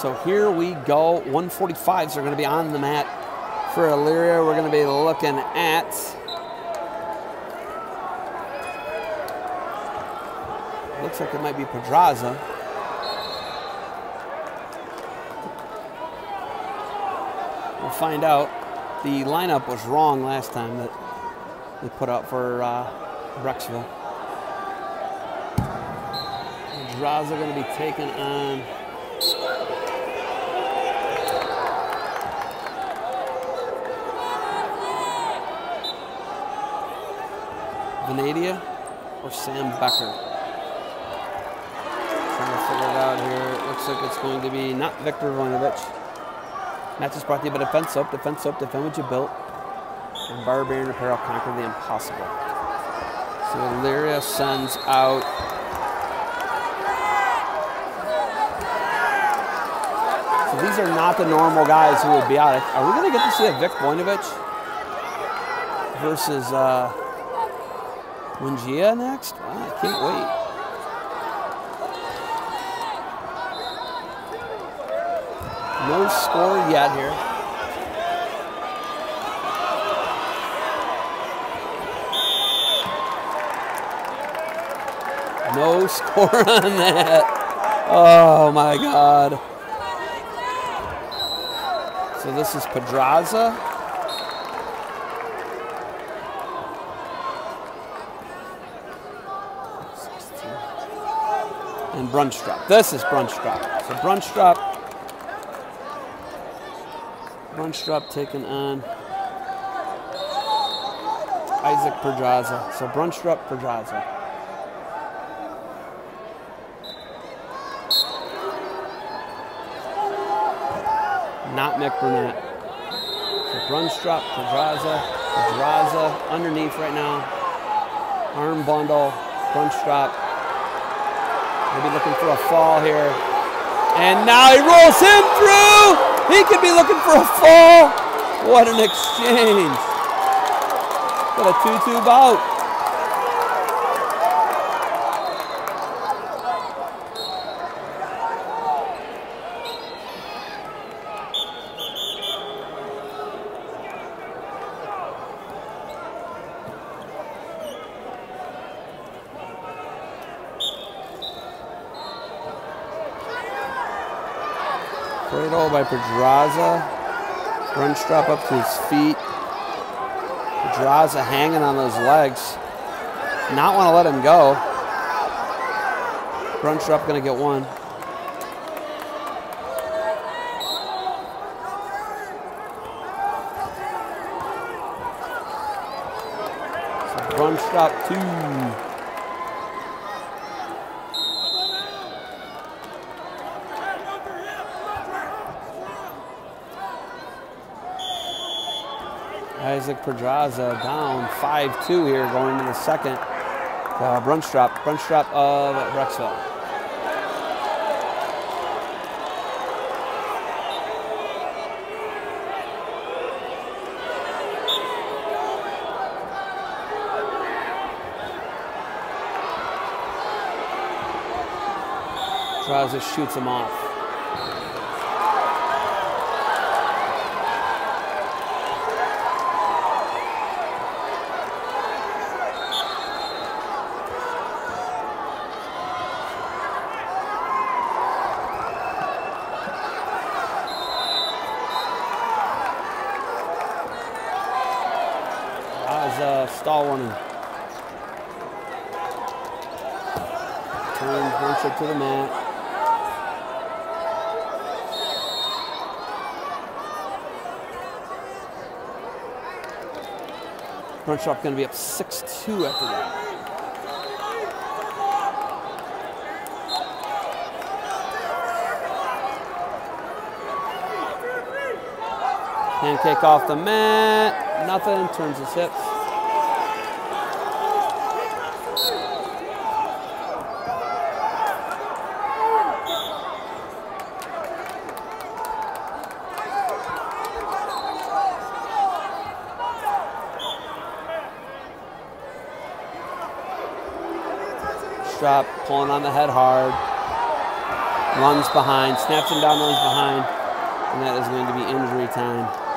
So here we go. 145s are going to be on the mat for Elyria. We're going to be looking at looks like it might be Pedrazza. We'll find out. The lineup was wrong last time that they put out for uh, Brecksville. Pedrazza going to be taking on Venadia or Sam Becker. Trying to figure it out here. Looks like it's going to be not Victor Voinovich. Match is brought to you by Defense Soap. Defense Soap, defend what you built. And Barbarian Apparel, conquer the impossible. So Elyria sends out So these are not the normal guys who would be out. Are we going to get to see a Vic Voinovich versus uh, Wingia next? Wow, I can't wait. No score yet here. No score on that. Oh my God. So this is Pedrazza. And Bronstrup. This is Bronstrup. So Bronstrup. Bronstrup taking on Izzak Pedrazza. So Bronstrup Pedrazza. not Mick Burnett. So Bronstrup, Pedrazza, Pedrazza underneath right now. Arm bundle, Bronstrup. Maybe looking for a fall here. And now he rolls him through. He could be looking for a fall. What an exchange. What a 2-2 bout. Cradle by Pedrazza. Bronstrup up to his feet. Pedrazza hanging on those legs. Not want to let him go. Bronstrup going to get one. So Bronstrup two. Izzak Pedrazza down 5-2 here going into the second. Uh, Bronstrup, Bronstrup of Brecksville. Pedrazza shoots him off. Uh, stall one and turn Blanchard to the mat. Bronstrup going to be up 6-2 after that. Pancake off the mat, nothing, turns his hips. Pulling on the head hard. runs behind, snaps him down, behind, and that is going to be injury time.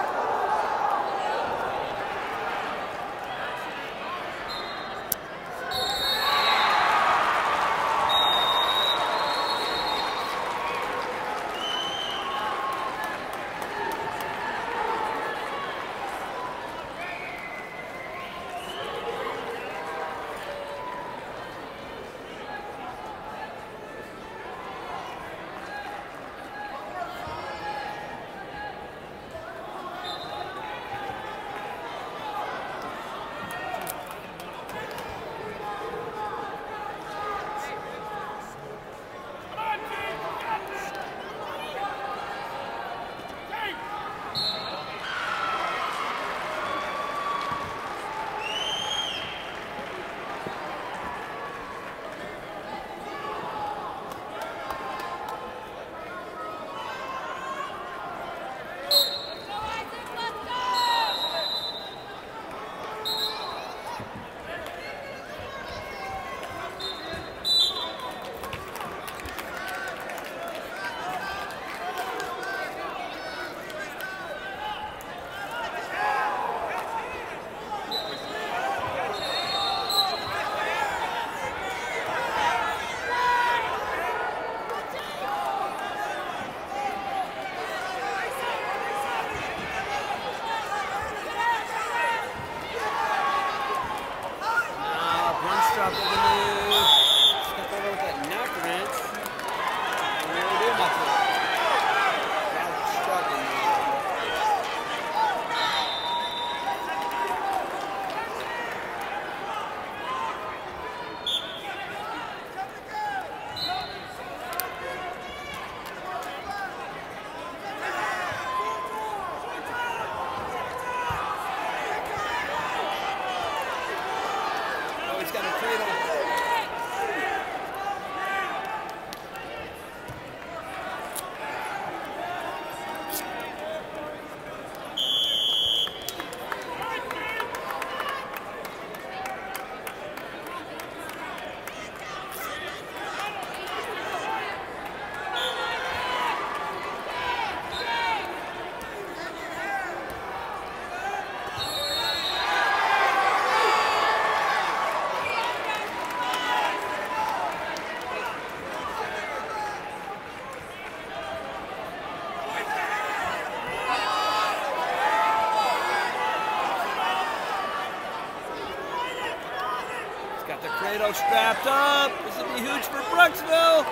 Strapped up. This will be huge for Brecksville.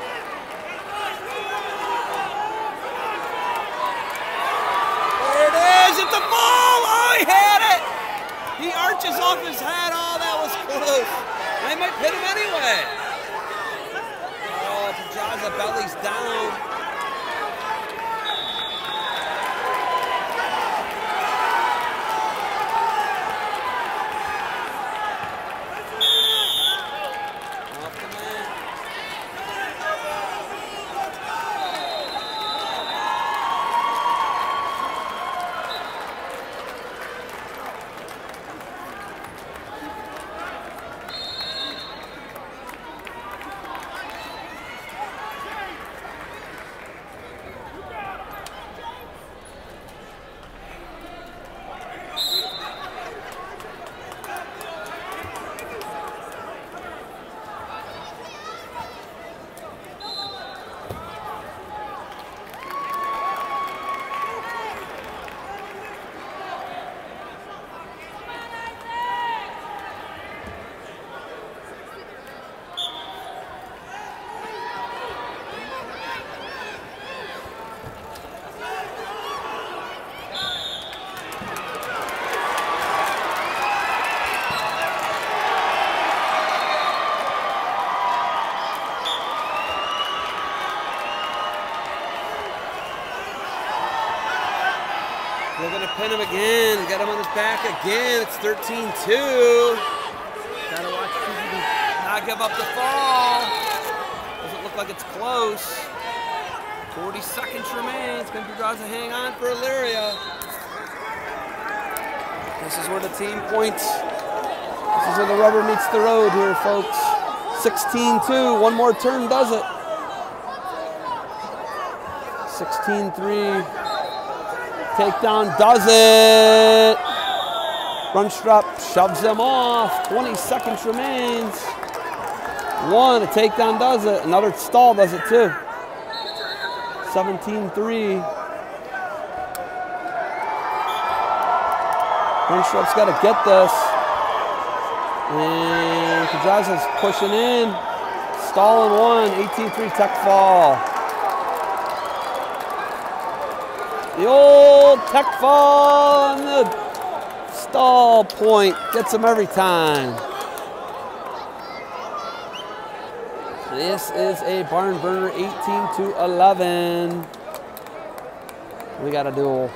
There it is. It's a ball. Oh, he had it. He arches off his head. Oh, that was close. They might hit him anyway. Oh, Pedrazza belly's down. Pin him again. Got him on his back again. It's 13-2. Gotta watch if not give up the fall. Doesn't look like it's close. 40 seconds remains. Can Pedrazza hang on for Elyria? This is where the team points. This is where the rubber meets the road here, folks. 16-2. One more turn does it. 16 3. Takedown does it. Bronstrup shoves them off. 20 seconds remains. One, a takedown does it. Another stall does it too. 17 3. Bronstrup's got to get this. And Pedrazza's pushing in. Stalling one. 18 3 tech fall. The old the stall point gets them every time. This is a barn burner 18 to 11. We got a duel.